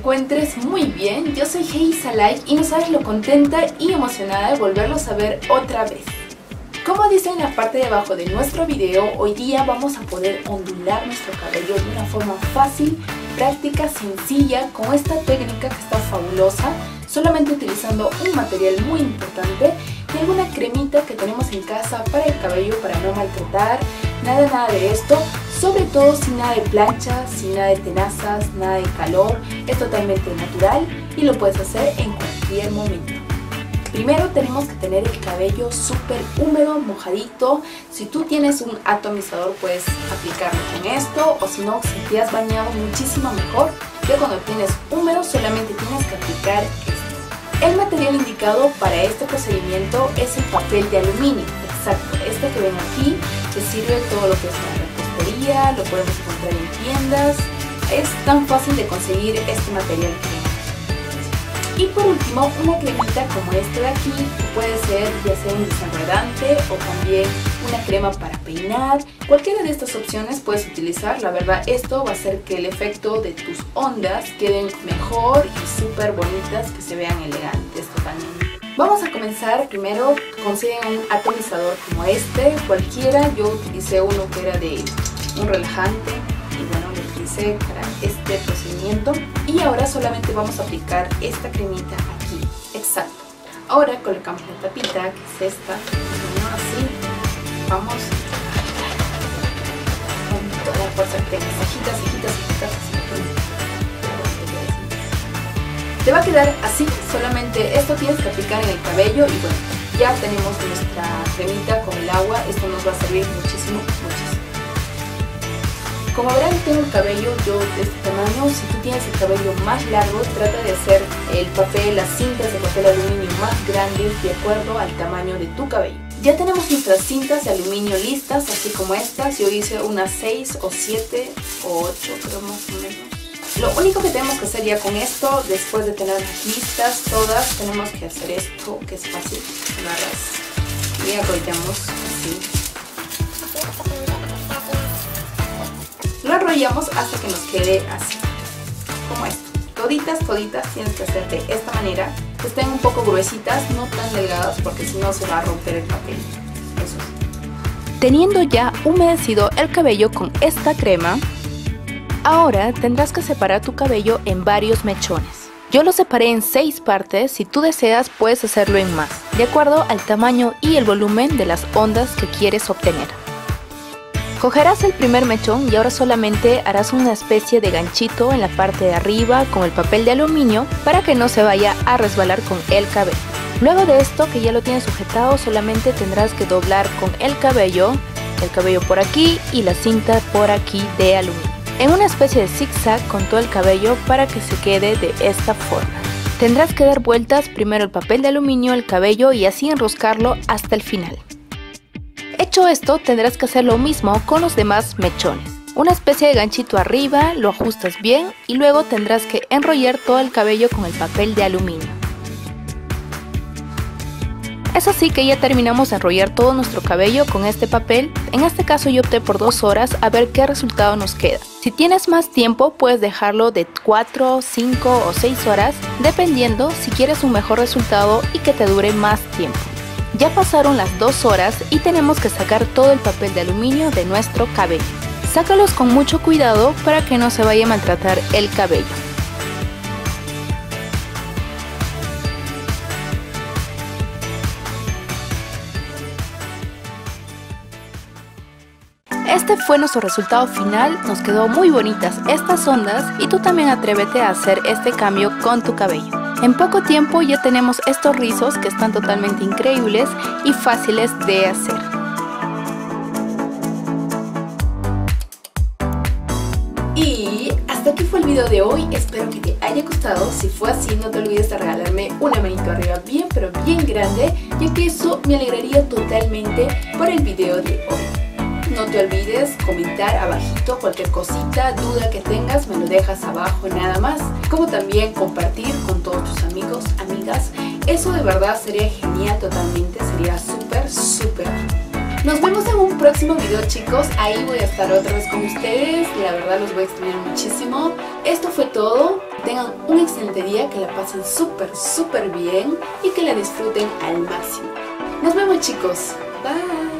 encuentres muy bien. Yo soy Heisa Light y no sabes lo contenta y emocionada de volverlos a ver otra vez. Como dice en la parte de abajo de nuestro video, hoy día vamos a poder ondular nuestro cabello de una forma fácil, práctica, sencilla, con esta técnica que está fabulosa, solamente utilizando un material muy importante y alguna cremita que tenemos en casa para el cabello para no maltratar, nada nada de esto, sobre todo sin nada de plancha, sin nada de tenazas, nada de calor, es totalmente natural y lo puedes hacer en cualquier momento. Primero tenemos que tener el cabello súper húmedo, mojadito. Si tú tienes un atomizador puedes aplicarlo con esto o si no, si te has bañado muchísimo mejor. Que cuando tienes húmedo solamente tienes que aplicar esto. El material indicado para este procedimiento es el papel de aluminio. Exacto, este que ven aquí que sirve todo lo que es lo podemos encontrar en tiendas. Es tan fácil de conseguir este material que y por último, una cremita como esta de aquí, puede ser ya sea un desenredante o también una crema para peinar. Cualquiera de estas opciones puedes utilizar, la verdad esto va a hacer que el efecto de tus ondas queden mejor y súper bonitas, que se vean elegantes totalmente. Vamos a comenzar primero, consiguen un atomizador como este, cualquiera, yo utilicé uno que era de un relajante y bueno, lo utilicé para este procedimiento. Y ahora solamente vamos a aplicar esta cremita aquí, exacto. Ahora colocamos la tapita, que es esta, así, vamos con toda la fuerza que tengas, cejitas, cejitas, cejitas, Te va a quedar así, solamente esto tienes que aplicar en el cabello y bueno, ya tenemos nuestra cremita con el agua, esto nos va a servir muchísimo, muchísimo. Como verán tengo el cabello yo de este tamaño, si tú tienes el cabello más largo trata de hacer el papel, las cintas de papel aluminio más grandes de acuerdo al tamaño de tu cabello. Ya tenemos nuestras cintas de aluminio listas, así como estas, yo hice unas 6 o 7 o 8 creo más o menos. Lo único que tenemos que hacer ya con esto, después de tener listas todas, tenemos que hacer esto, que es fácil, agarras y apoyamos así Lo enrollamos hasta que nos quede así, como esto. Toditas, toditas tienes que hacer de esta manera, que estén un poco gruesitas, no tan delgadas porque si no se va a romper el papel. Eso Teniendo ya humedecido el cabello con esta crema, ahora tendrás que separar tu cabello en varios mechones. Yo lo separé en 6 partes, si tú deseas puedes hacerlo en más, de acuerdo al tamaño y el volumen de las ondas que quieres obtener. Cogerás el primer mechón y ahora solamente harás una especie de ganchito en la parte de arriba con el papel de aluminio para que no se vaya a resbalar con el cabello. Luego de esto que ya lo tienes sujetado solamente tendrás que doblar con el cabello, el cabello por aquí y la cinta por aquí de aluminio. En una especie de zigzag con todo el cabello para que se quede de esta forma. Tendrás que dar vueltas primero el papel de aluminio, el cabello y así enroscarlo hasta el final. Hecho esto, tendrás que hacer lo mismo con los demás mechones. Una especie de ganchito arriba, lo ajustas bien y luego tendrás que enrollar todo el cabello con el papel de aluminio. Es así que ya terminamos de enrollar todo nuestro cabello con este papel. En este caso yo opté por dos horas a ver qué resultado nos queda. Si tienes más tiempo puedes dejarlo de 4, 5 o 6 horas dependiendo si quieres un mejor resultado y que te dure más tiempo. Ya pasaron las dos horas y tenemos que sacar todo el papel de aluminio de nuestro cabello. Sácalos con mucho cuidado para que no se vaya a maltratar el cabello. Este fue nuestro resultado final, nos quedó muy bonitas estas ondas y tú también atrévete a hacer este cambio con tu cabello. En poco tiempo ya tenemos estos rizos que están totalmente increíbles y fáciles de hacer. Y hasta aquí fue el video de hoy, espero que te haya gustado, si fue así no te olvides de regalarme una manito arriba bien pero bien grande, ya que eso me alegraría totalmente por el video de hoy. No te olvides comentar abajito cualquier cosita, duda que tengas, me lo dejas abajo nada más. Como también compartir con todos tus amigos, amigas. Eso de verdad sería genial totalmente, sería súper, súper. Nos vemos en un próximo video chicos, ahí voy a estar otra vez con ustedes, la verdad los voy a extrañar muchísimo. Esto fue todo, tengan un excelente día, que la pasen súper súper bien y que la disfruten al máximo. Nos vemos chicos, bye.